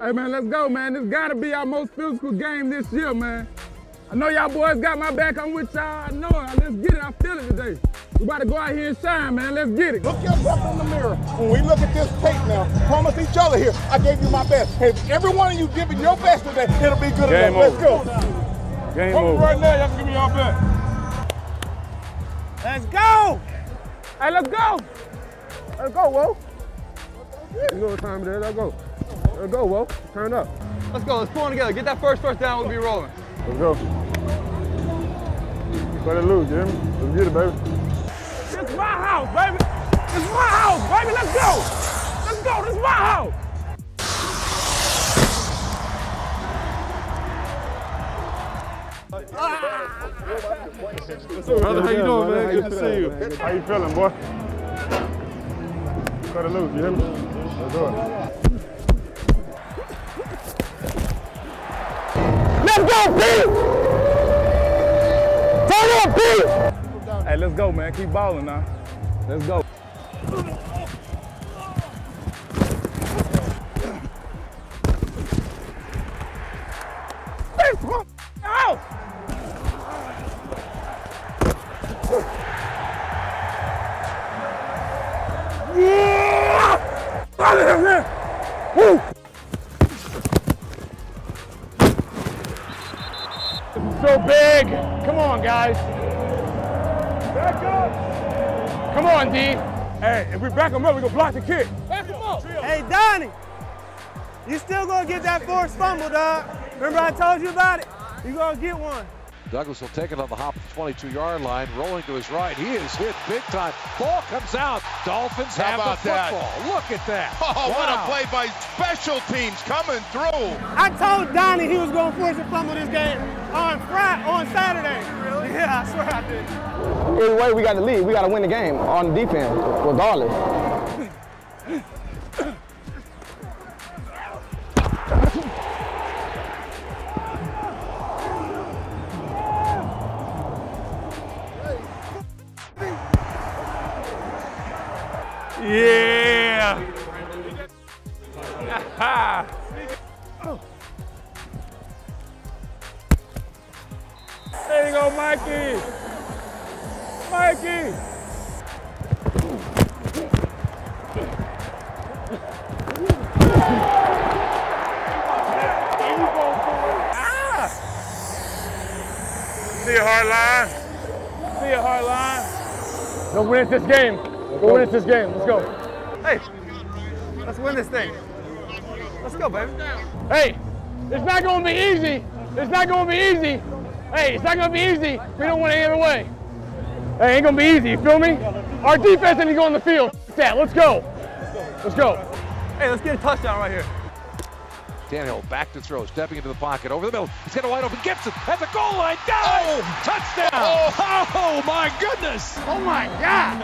Hey, man, let's go, man. This gotta be our most physical game this year, man. I know y'all boys got my back. I'm with y'all. I know it. Let's get it. I feel it today. We about to go out here and shine, man. Let's get it. Look yourself in the mirror. When we look at this tape now, promise each other here, I gave you my best. Hey, if every one of you giving your best today, it'll be good Game enough. Let's go. Game Come over. right now, y'all can give me your best. Let's go! Hey, let's go. Let's go, Whoa. You know what time it is. Let's go. Let's go, Whoa. Turn up. Let's go. Let's pull them together. Get that first first down. We'll be rolling. Let's go. Let it loose, Jimmy. Let's get it, baby. This is my house, baby. This is my house, baby. Let's go. Let's go. This is my house. Brother, how you doing, man? Good to see you. How you feeling, boy? Cut it loose, you hear me? Let's do it. Let's go, Pete! Turn up, Pete! Hey, let's go, man. Keep balling now. Let's go. Yeah! Out of here! Woo! So big. Come on, guys. Back up. Come on, D. Hey, if we back him up, we gonna block the kick. Back him up. Hey, Donnie, you still gonna get that forced fumble, dog. Remember I told you about it? You gonna get one. Douglas will take it on the hop at the 22-yard line, rolling to his right. He is hit big time. Ball comes out. Dolphins How have about the that? football. Look at that. Oh, what a play by special teams coming through. I told Donnie he was gonna force a fumble this game Yeah, I swear I did. Either way, we got to lead. We got to win the game on the defense, regardless. Yeah. go, Mikey. Mikey. Ah. See a hard line. See a hard line. Go win this game. Go win this game. Let's go. Hey, let's win this thing. Let's go, baby. Hey, it's not gonna be easy. It's not gonna be easy. Hey, it's not gonna be easy. We don't want it either way. Hey, ain't gonna be easy. You feel me? Our defense ain't going on the field. That. Let's go. Let's go. Hey, let's get a touchdown right here. Tannehill back to throw, stepping into the pocket, over the middle. He's got a wide open Gibson at the goal line. Dive! Oh. Touchdown! Oh. oh. my goodness! Oh my God.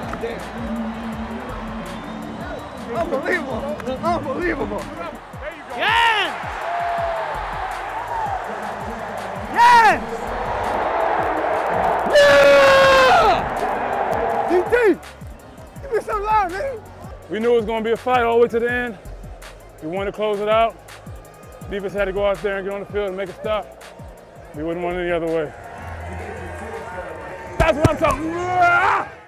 Unbelievable. Unbelievable. Yes! Give me some love. We knew it was gonna be a fight all the way to the end. We wanted to close it out. Defense had to go out there and get on the field and make a stop. We wouldn't want it any other way. That's what I'm talking.